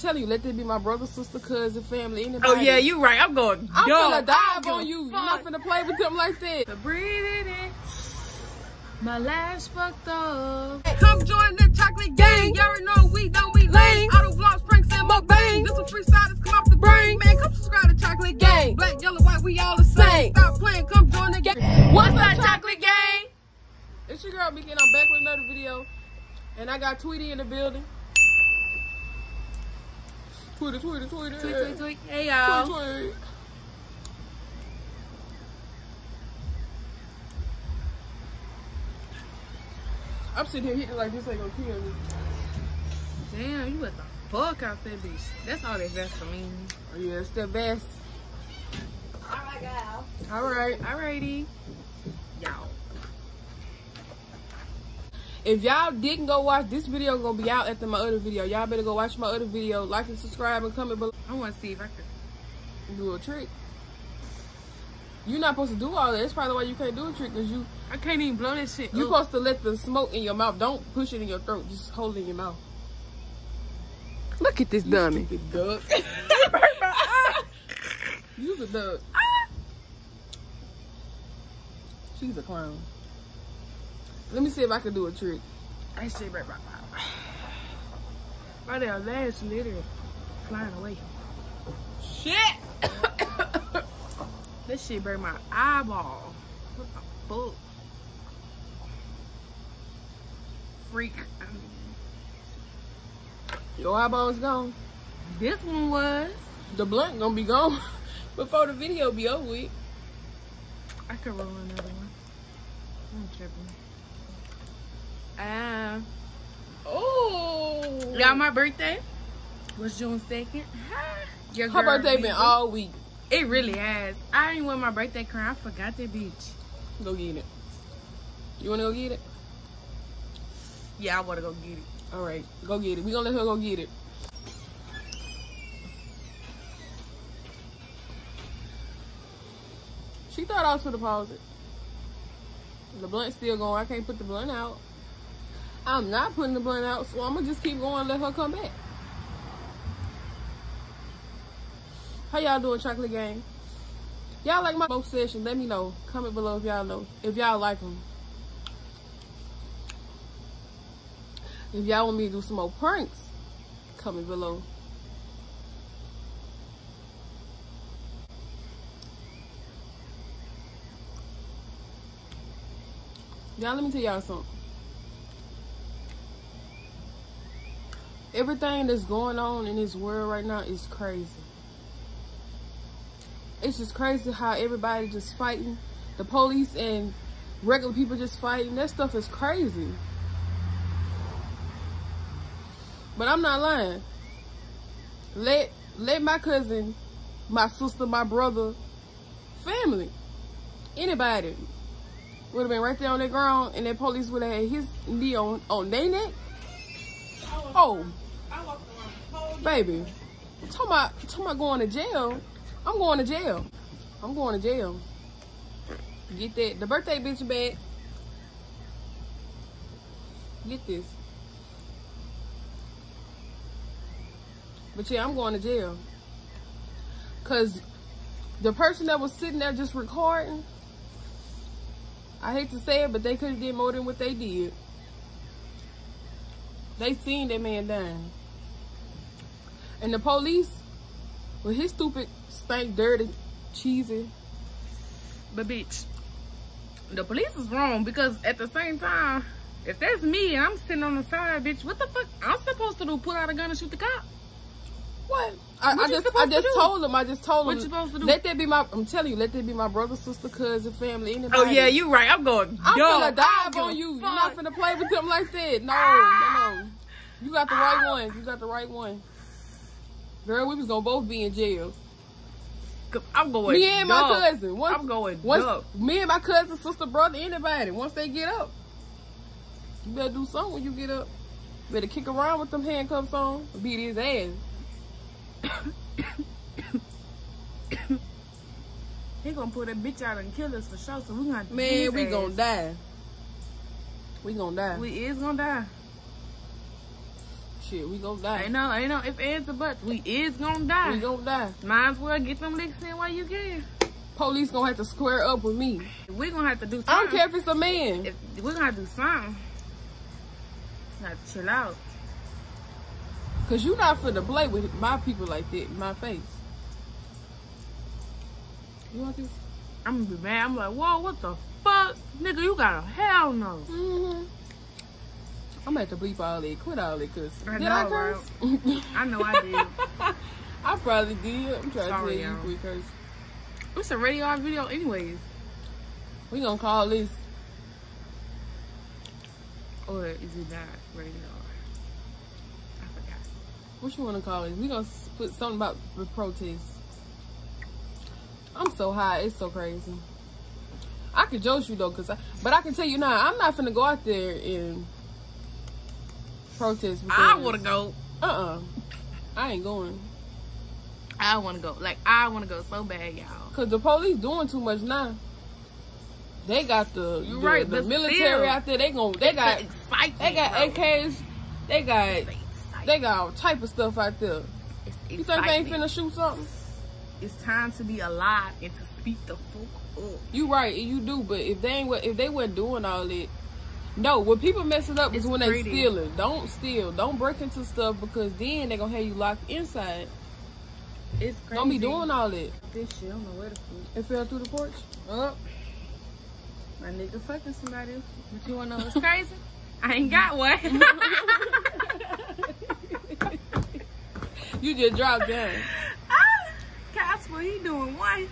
telling you, let this be my brother, sister, cousin, family, anybody. Oh yeah, you right. I'm going. I'm dumb. gonna dive on you. a You're not fuck. finna play with them like that. So breathe it in. My last fucked up. Come join the chocolate gang. You already know we don't be lame. Auto vlogs, pranks, and mukbang. This is freestyle that's come off the brain. Man, come subscribe to Chocolate Gang. Black, yellow, white, we all the same. Stop playing, come join the gang. What's up, chocolate gang? It's your girl, Beacon. I'm back with another video. And I got Tweety in the building. Tweety, Tweety, Tweety. Tweet, tweet, tweet. Hey y'all. Tweet, tweet. I'm sitting here hitting like this ain't gonna kill me. Damn, you let the fuck out that bitch. That's all that Vaseline. Oh, yeah, it's the best. Alright, gal. All right. Alrighty. Y'all. If y'all didn't go watch this video, gonna be out after my other video. Y'all better go watch my other video. Like and subscribe and comment below. I want to see if I could. Do a trick. You're not supposed to do all that. That's probably why you can't do a trick, because you I can't even blow that shit. you up. supposed to let the smoke in your mouth. Don't push it in your throat. Just hold it in your mouth. Look at this dummy. Stupid duck. You's a duck. Ah! She's a clown. Let me see if I can do a trick. That shit right, right, right. Right there, last litter flying away. Shit! That shit burn my eyeball. What the fuck? Freak. Your eyeball's gone. this one was. The blunt gonna be gone before the video be over with. I could roll another one. I'm tripping. Oh. y'all, my birthday was June 2nd. Your Her birthday been all week. It really has. I ain't win my birthday crown. I forgot that bitch. Go get it. You wanna go get it? Yeah, I wanna go get it. All right, go get it. We gonna let her go get it. She thought I was for deposit. The blunt's still going. I can't put the blunt out. I'm not putting the blunt out, so I'm gonna just keep going and let her come back. How y'all doing, Chocolate Gang? Y'all like my smoke session? Let me know. Comment below if y'all know. If y'all like them. If y'all want me to do some more pranks, comment below. Y'all, let me tell y'all something. Everything that's going on in this world right now is crazy. It's just crazy how everybody just fighting. The police and regular people just fighting. That stuff is crazy. But I'm not lying. Let let my cousin, my sister, my brother, family, anybody would have been right there on that ground and that police would have had his knee on, on their neck. Oh, baby. Talking about, talking about going to jail. I'm going to jail. I'm going to jail. Get that. The birthday bitch back. Get this. But yeah, I'm going to jail. Cause the person that was sitting there just recording, I hate to say it, but they could have did more than what they did. They seen that man dying. And the police, with his stupid, stank, dirty, cheesy. But bitch, the police is wrong because at the same time, if that's me and I'm sitting on the side, bitch, what the fuck I'm supposed to do? Pull out a gun and shoot the cop? What? I, What I just, I supposed to told him. I just told What him. you supposed to do? Let that be my. I'm telling you, let that be my brother, sister, cousin, family, anybody. Oh yeah, you right. I'm going. I'm dumb. gonna dive on you. You're not finna play with them like that. No, no, no. You got the right one. You got the right one. Girl, we was gonna both be in jail. I'm going. Me and my dumb. cousin. Once, I'm going Once, dumb. me and my cousin, sister, brother, anybody. Once they get up, you better do something when you get up. Better kick around with them handcuffs on. Beat his ass. He gonna pull that bitch out and kill us for sure. So we gonna Man, we ass. gonna die. We gonna die. We is gonna die. Shit, we gonna die. Ain't no, ain't no if ands or buts. We is gonna die. We gonna die. Might as well get them licks in while you can. Police gonna have to square up with me. we gonna have to do something. I don't care if it's a man. If, we're gonna have to do something. We have to chill out. Cause you not finna play with my people like that in my face. You want this? I'm gonna be mad. I'm like, whoa, what the fuck? Nigga, you got a hell no. Mm-hmm. I'm gonna have to bleep all that. Quit all that, cause I did know, I curse? I know I did. I probably did. I'm trying Sorry, to tell you, y'all. curse. It's a radio art video anyways. We gonna call this. Or is it not radio? I forgot. What you wanna call it? We gonna put something about the protest. I'm so high, it's so crazy. I could joke you though, cause I, but I can tell you now, I'm not finna go out there and protest. I wanna go. Uh-uh. I ain't going. I wanna go. Like I wanna go so bad, y'all. Cause the police doing too much now. They got the, You the, right, the military still. out there. They gon' they got excitement. they got bro. AKs. They got they got all type of stuff out there. It's You think they ain't excitement. finna shoot something? It's time to be alive and to speak the fuck up. You right, you do. But if they ain't wa- if they weren't doing all that, no. When people mess it up is when pretty. they it. Don't steal. Don't break into stuff because then they gonna have you locked inside. It's crazy. Don't be doing all that. this shit. I don't know where the fuck. It fell through the porch. Up. My nigga fucking somebody. But you wanna know what's crazy? I ain't got one. You just dropped down. ah, Casper, he doing one.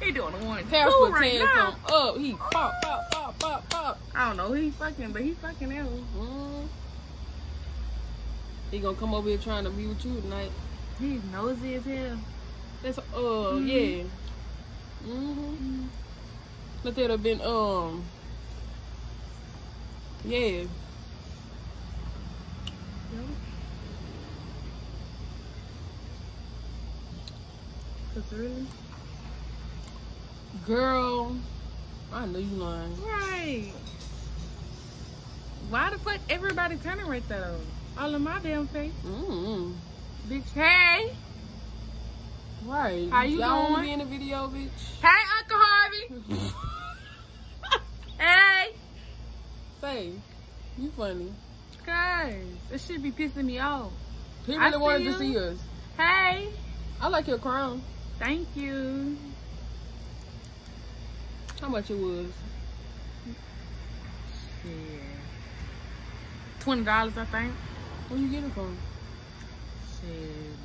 He doing a one. Casper right now. up. He pop, pop, pop. I don't know who he fucking, but he fucking out. Mm. He gonna come over here trying to be with you tonight. He's nosy as hell. That's uh Mhm. yeah. Mm-hmm. But that'd have been um yeah. Cause really? Girl, I know you lying. Right. Why the fuck everybody turning right there though? All in my damn face. Mm-hmm. Bitch, hey. Right. How you Y'all be in the video, bitch? Hey, Uncle Harvey. hey. Say, you funny. Guys, this should be pissing me off. He I really wanted see to see us. Hey. I like your crown. Thank you. How much it was? Yeah. Twenty dollars, I think. Where you get it from? Shit.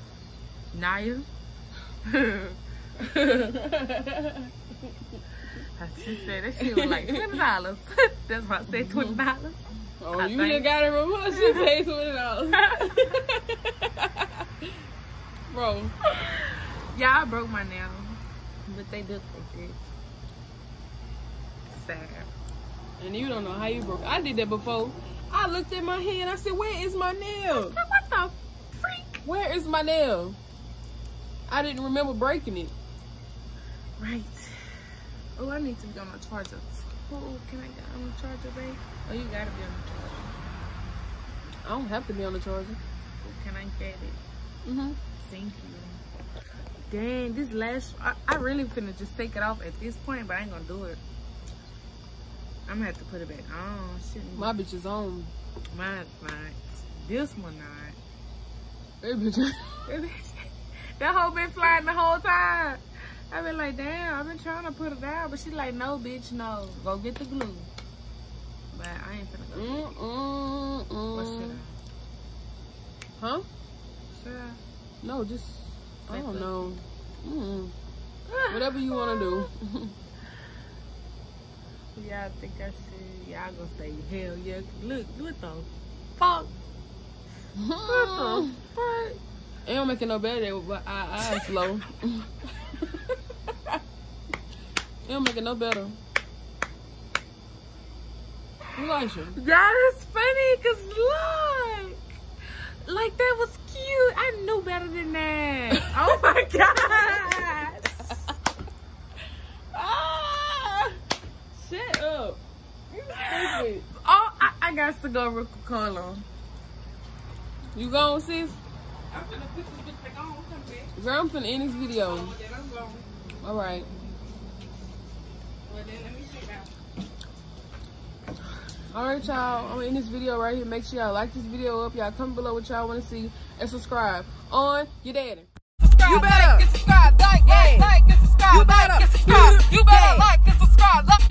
Naya. She said that shit was like twenty dollars. That's why I said mm-hmm. twenty dollars. oh, I you think- just got it from us. She paid twenty dollars. Bro, Yeah, I broke my nail, but they look like this. Sad. and you don't know how you broke. I did that before. I looked at my hand. I said, "Where is my nail? What the freak? Where is my nail?" I didn't remember breaking it. Right. Oh, I need to be on the charger. Oh, can I get on the charger, babe? Oh, you gotta be on the charger. I don't have to be on the charger. Oh, can I get it? Mm-hmm. Thank you. Dang, this last, I, I really finna just take it off at this point, but I ain't gonna do it. I'm gonna have to put it back on. Shouldn't My bitch is on. Mine's not. This one not. That bitch. that whole been flying the whole time. I've been like, damn, I've been trying to put it down, but she like, no, bitch, no. Go get the glue. But I ain't finna go. Mm, mm, What should mm. I? Huh? Should I? No, just I don't know. Mm. Whatever you want to do. Y'all think I should? Y'all gonna say hell yeah? Look, what the fuck? What the fuck? It don't make it no better but our eyes slow. it don't make it no better. Elisha. That is funny, cause look, like that was cute. I knew better than that. Oh my god! ah! Shut up. You stupid. Oh, I, I got to go real quick. Hold. You gone, sis? I'm finna put this bitch back on. Come back. Girl, I'm finna end this video. Oh, well, then I'm going. All right. Well, then let me sit down. All right, y'all. I'm gonna end this video right here. Make sure y'all like this video up. Y'all comment below what y'all want to see and subscribe on your daddy. You better. Like, subscribe, like, like, like, and subscribe. You better. Like, and subscribe. You better like and subscribe. Like,